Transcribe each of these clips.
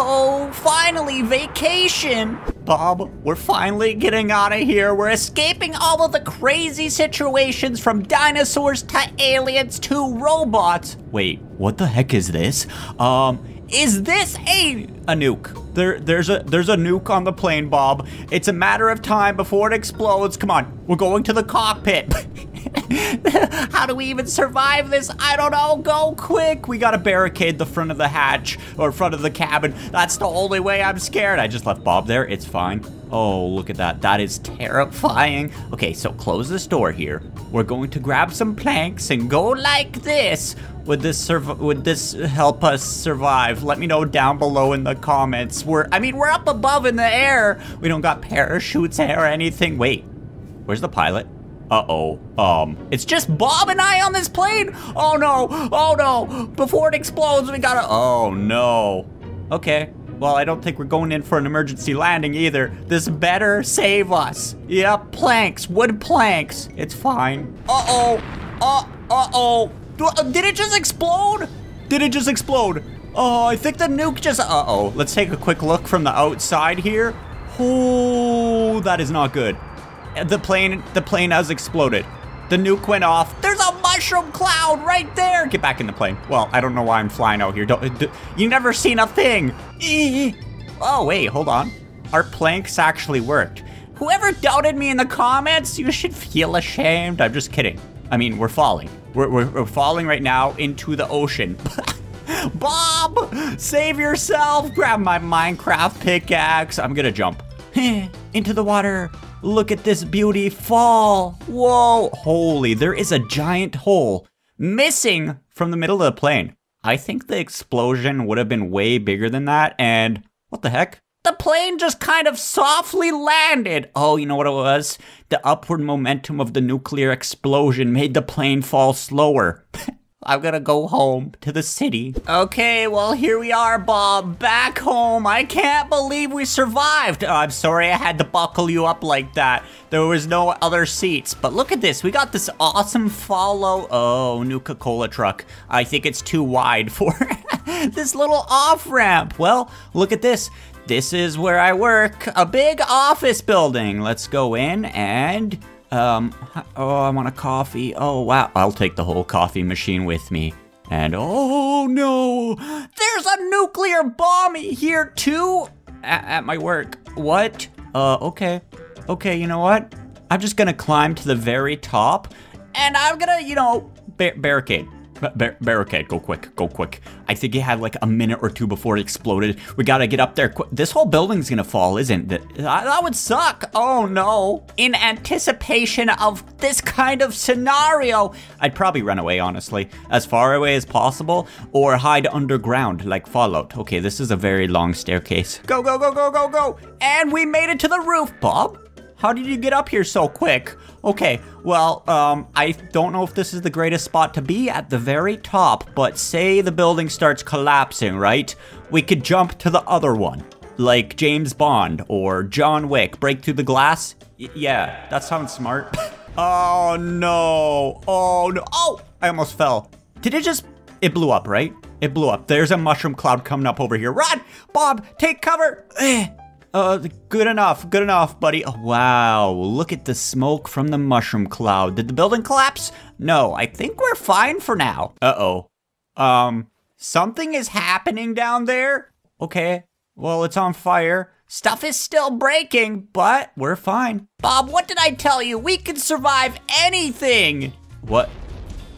Oh, finally, vacation! Bob, we're finally getting out of here. We're escaping all of the crazy situations from dinosaurs to aliens to robots. Wait, what the heck is this? Um, is this a a nuke? There, there's a there's a nuke on the plane, Bob. It's a matter of time before it explodes. Come on, we're going to the cockpit. How do we even survive this? I don't know. Go quick. We gotta barricade the front of the hatch or front of the cabin. That's the only way I'm scared. I just left Bob there. It's fine. Oh, look at that. That is terrifying. Okay, so close this door here. We're going to grab some planks and go like this. Would this? Would this help us survive? Let me know down below in the comments. We're, I mean, we're up above in the air. We don't got parachutes or anything. Wait, where's the pilot? Uh-oh. Um, it's just Bob and I on this plane? Oh no, oh no. Before it explodes, we gotta, oh no. Okay, well, I don't think we're going in for an emergency landing either. This better save us. Yep, planks, wood planks. It's fine. Uh-oh, uh, uh-oh. Did it just explode? Did it just explode? Oh, I think the nuke just, uh-oh. Let's take a quick look from the outside here. Oh, that is not good the plane, the plane has exploded. The nuke went off. There's a mushroom cloud right there. Get back in the plane. Well, I don't know why I'm flying out here. Don't, do, you never seen a thing. Oh, wait, hold on. Our planks actually worked. Whoever doubted me in the comments, you should feel ashamed. I'm just kidding. I mean, we're falling. We're, we're, we're falling right now into the ocean. Bob, save yourself. Grab my Minecraft pickaxe. I'm gonna jump into the water. Look at this beauty fall. Whoa, holy, there is a giant hole missing from the middle of the plane. I think the explosion would have been way bigger than that, and what the heck? The plane just kind of softly landed. Oh, you know what it was? The upward momentum of the nuclear explosion made the plane fall slower. I'm gonna go home to the city. Okay, well, here we are, Bob, back home. I can't believe we survived. Oh, I'm sorry I had to buckle you up like that. There was no other seats, but look at this. We got this awesome follow. Oh, Nuka-Cola truck. I think it's too wide for this little off-ramp. Well, look at this. This is where I work, a big office building. Let's go in and um, oh, I want a coffee. Oh, wow. I'll take the whole coffee machine with me. And oh no, there's a nuclear bomb here too at, at my work. What? Uh, okay. Okay, you know what? I'm just gonna climb to the very top and I'm gonna, you know, bar barricade. Bar barricade, go quick, go quick. I think it had like a minute or two before it exploded. We gotta get up there quick. This whole building's gonna fall, isn't it? That would suck. Oh no. In anticipation of this kind of scenario, I'd probably run away, honestly, as far away as possible, or hide underground like Fallout. Okay, this is a very long staircase. Go, go, go, go, go, go. And we made it to the roof, Bob. How did you get up here so quick? Okay, well, um, I don't know if this is the greatest spot to be at the very top, but say the building starts collapsing, right? We could jump to the other one, like James Bond or John Wick, break through the glass. Y yeah, that sounds smart. oh no, oh no, oh, I almost fell. Did it just, it blew up, right? It blew up. There's a mushroom cloud coming up over here. Run, Bob, take cover. Eh. Uh, good enough, good enough, buddy. Oh, wow, look at the smoke from the mushroom cloud. Did the building collapse? No, I think we're fine for now. Uh-oh. Um, something is happening down there? Okay, well, it's on fire. Stuff is still breaking, but we're fine. Bob, what did I tell you? We can survive anything! What?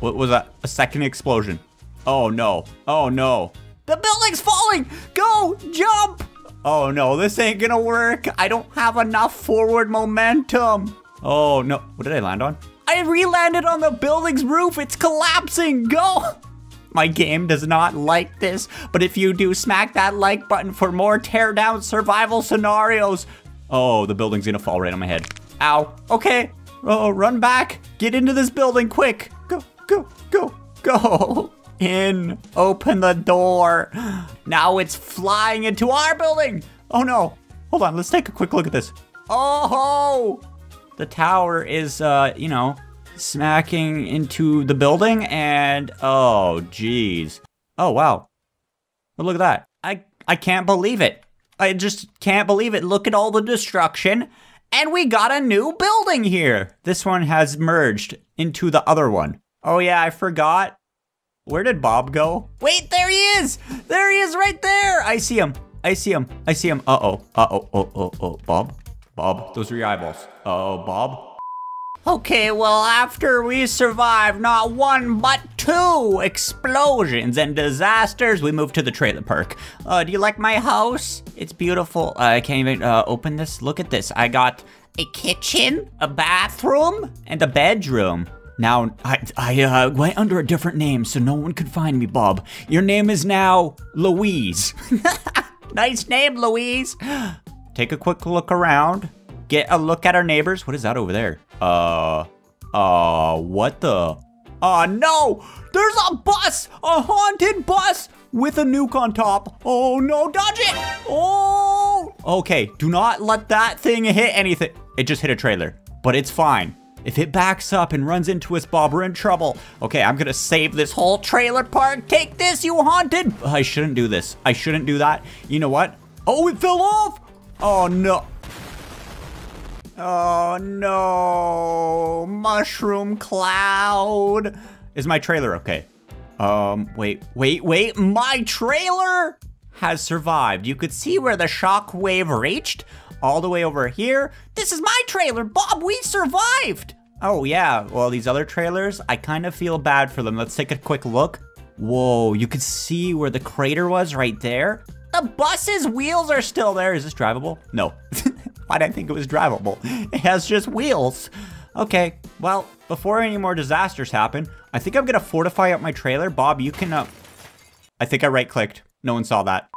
What was that? A second explosion. Oh, no. Oh, no. The building's falling! Go! Jump! Oh no, this ain't gonna work. I don't have enough forward momentum. Oh no, what did I land on? I re-landed on the building's roof. It's collapsing. Go. My game does not like this, but if you do, smack that like button for more teardown survival scenarios. Oh, the building's gonna fall right on my head. Ow. Okay. Oh, run back. Get into this building quick. Go, go, go, go in. Open the door. Now it's flying into our building. Oh no. Hold on, let's take a quick look at this. Oh, the tower is, uh, you know, smacking into the building and, oh, geez. Oh, wow. But look at that. I, I can't believe it. I just can't believe it. Look at all the destruction. And we got a new building here. This one has merged into the other one. Oh yeah, I forgot. Where did Bob go? Wait, there he is! There he is right there! I see him. I see him. I see him. Uh-oh. Uh-oh. Oh, oh, oh. Bob? Bob, those are your eyeballs. Uh oh, Bob? Okay, well, after we survived not one but two explosions and disasters, we moved to the trailer park. Uh, do you like my house? It's beautiful. Uh, I can't even uh, open this. Look at this. I got a kitchen, a bathroom, and a bedroom. Now, I, I uh, went under a different name so no one could find me, Bob. Your name is now Louise. nice name, Louise. Take a quick look around. Get a look at our neighbors. What is that over there? Uh, uh, what the? Uh, no! There's a bus! A haunted bus! With a nuke on top. Oh no, dodge it! Oh! Okay, do not let that thing hit anything. It just hit a trailer, but it's fine. If it backs up and runs into us, Bob, we're in trouble. Okay, I'm gonna save this whole trailer park. Take this, you haunted! I shouldn't do this. I shouldn't do that. You know what? Oh, it fell off! Oh no. Oh no, mushroom cloud. Is my trailer okay? Um, wait, wait, wait, my trailer has survived. You could see where the shock wave reached all the way over here. This is my trailer, Bob, we survived. Oh yeah, well these other trailers, I kind of feel bad for them. Let's take a quick look. Whoa, you could see where the crater was right there. The bus's wheels are still there. Is this drivable? No. I think it was drivable? It has just wheels. Okay, well, before any more disasters happen, I think I'm gonna fortify up my trailer. Bob, you can, uh... I think I right-clicked. No one saw that.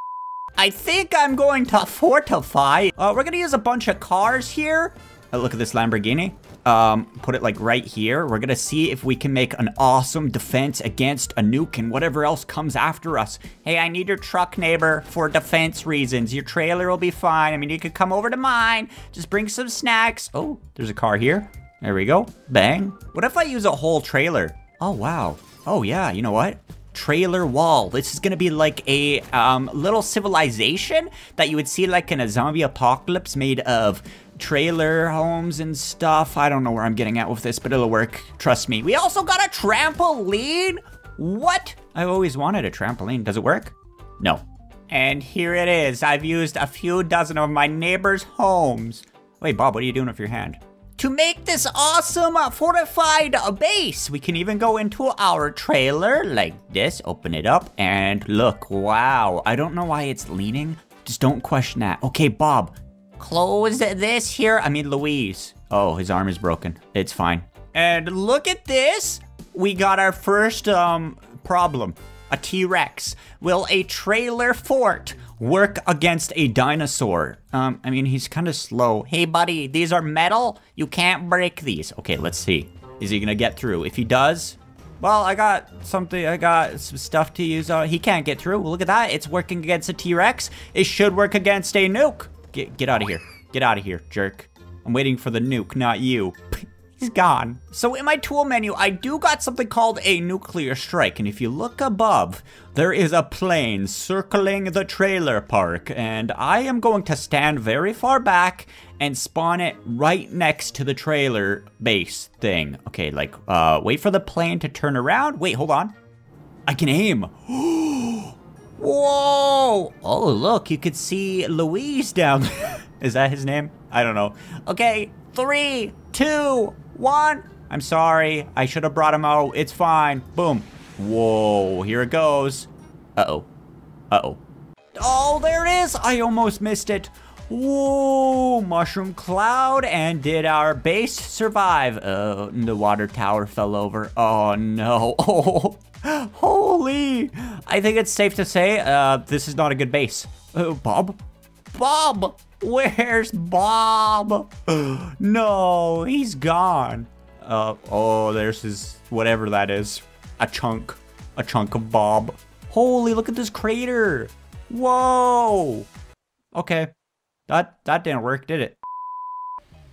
I think I'm going to fortify. Uh, we're gonna use a bunch of cars here. Uh, look at this Lamborghini um, put it like right here. We're gonna see if we can make an awesome defense against a nuke and whatever else comes after us. Hey, I need your truck, neighbor, for defense reasons. Your trailer will be fine. I mean, you could come over to mine. Just bring some snacks. Oh, there's a car here. There we go. Bang. What if I use a whole trailer? Oh, wow. Oh, yeah, you know what? Trailer wall. This is gonna be like a um, little civilization that you would see like in a zombie apocalypse made of trailer homes and stuff. I don't know where I'm getting at with this, but it'll work. Trust me. We also got a trampoline. What? I've always wanted a trampoline. Does it work? No. And here it is. I've used a few dozen of my neighbors' homes. Wait, Bob, what are you doing with your hand? To make this awesome fortified base, we can even go into our trailer like this, open it up, and look, wow. I don't know why it's leaning. Just don't question that. Okay, Bob, Close this here. I mean, Louise. Oh, his arm is broken. It's fine. And look at this. We got our first um problem. A T-Rex. Will a trailer fort work against a dinosaur? Um, I mean, he's kind of slow. Hey, buddy, these are metal. You can't break these. Okay, let's see. Is he gonna get through? If he does, well, I got something, I got some stuff to use. Uh, he can't get through. Look at that. It's working against a T-Rex. It should work against a nuke. Get, get out of here. Get out of here, jerk. I'm waiting for the nuke, not you. He's gone. So in my tool menu, I do got something called a nuclear strike. And if you look above, there is a plane circling the trailer park. And I am going to stand very far back and spawn it right next to the trailer base thing. Okay, like, uh, wait for the plane to turn around. Wait, hold on. I can aim. Whoa! Oh, look, you could see Louise down there. Is that his name? I don't know. Okay, three, two, one. I'm sorry. I should have brought him out. It's fine. Boom. Whoa, here it goes. Uh-oh. Uh-oh. Oh, there it is. I almost missed it. Whoa, mushroom cloud. And did our base survive? Uh, the water tower fell over. Oh, no. Oh, Holy! I think it's safe to say uh, this is not a good base. Uh, Bob? Bob! Where's Bob? no, he's gone. Uh, oh, there's his, whatever that is. A chunk. A chunk of Bob. Holy, look at this crater. Whoa. Okay. That, that didn't work, did it?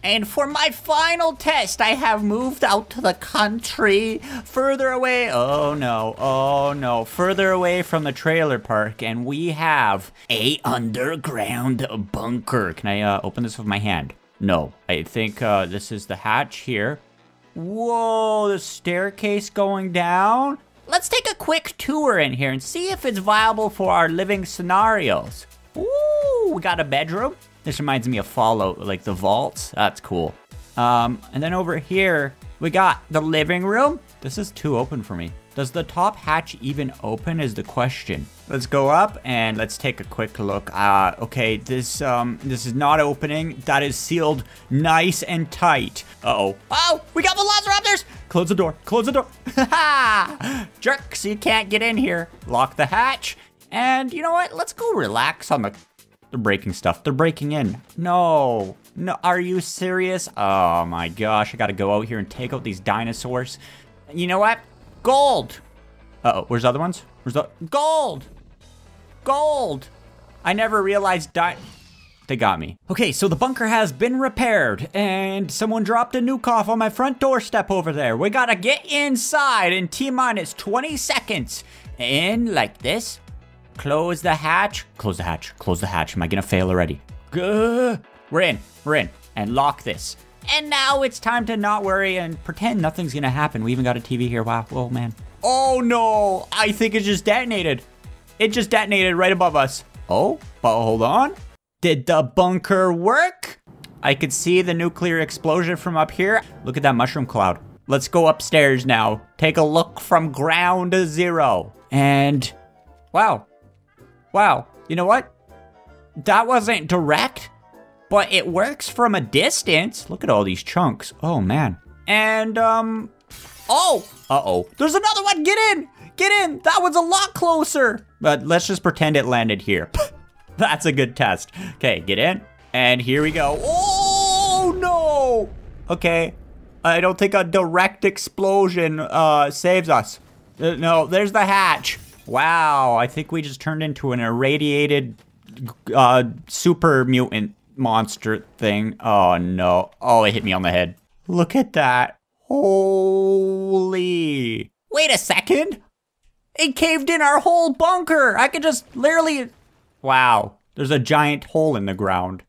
And for my final test, I have moved out to the country, further away. Oh no, oh no, further away from the trailer park. And we have a underground bunker. Can I uh, open this with my hand? No, I think uh, this is the hatch here. Whoa, the staircase going down. Let's take a quick tour in here and see if it's viable for our living scenarios. Ooh, we got a bedroom. This reminds me of Fallout, like the vaults. That's cool. Um, and then over here, we got the living room. This is too open for me. Does the top hatch even open is the question. Let's go up and let's take a quick look. Uh, okay, this um, this is not opening. That is sealed nice and tight. Uh-oh. Oh, we got velociraptors! Close the door, close the door. Jerks, you can't get in here. Lock the hatch. And you know what? Let's go relax on the they're breaking stuff. They're breaking in. No. No, are you serious? Oh my gosh, I gotta go out here and take out these dinosaurs. You know what? Gold! Uh-oh, where's the other ones? Where's the... Gold! Gold! I never realized di... They got me. Okay, so the bunker has been repaired, and someone dropped a nuke off on my front doorstep over there. We gotta get inside in T-minus 20 seconds. In like this. Close the hatch. Close the hatch. Close the hatch. Am I gonna fail already? Gah. We're in. We're in. And lock this. And now it's time to not worry and pretend nothing's gonna happen. We even got a TV here. Wow. Oh, man. Oh, no. I think it just detonated. It just detonated right above us. Oh, but hold on. Did the bunker work? I could see the nuclear explosion from up here. Look at that mushroom cloud. Let's go upstairs now. Take a look from ground zero. And wow, Wow, you know what? That wasn't direct, but it works from a distance. Look at all these chunks. Oh, man. And, um, oh, uh-oh. There's another one. Get in. Get in. That was a lot closer. But let's just pretend it landed here. That's a good test. Okay, get in. And here we go. Oh, no. Okay. I don't think a direct explosion uh, saves us. Uh, no, there's the hatch. Wow, I think we just turned into an irradiated uh, super mutant monster thing. Oh no. Oh, it hit me on the head. Look at that. Holy. Wait a second. It caved in our whole bunker. I could just literally. Wow. There's a giant hole in the ground.